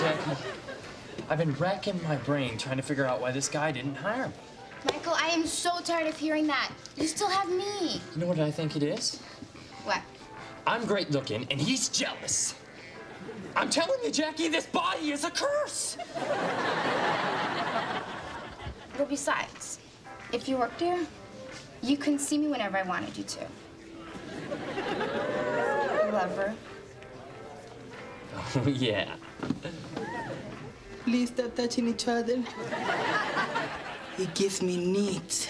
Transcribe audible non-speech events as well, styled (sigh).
Jackie, I've been racking my brain trying to figure out why this guy didn't hire me. Michael, I am so tired of hearing that. You still have me. You know what I think it is? What? I'm great looking, and he's jealous. I'm telling you, Jackie, this body is a curse. But besides, if you worked here, you couldn't see me whenever I wanted you to. Lover. Oh, (laughs) yeah. Please stop touching each other. It gives me needs.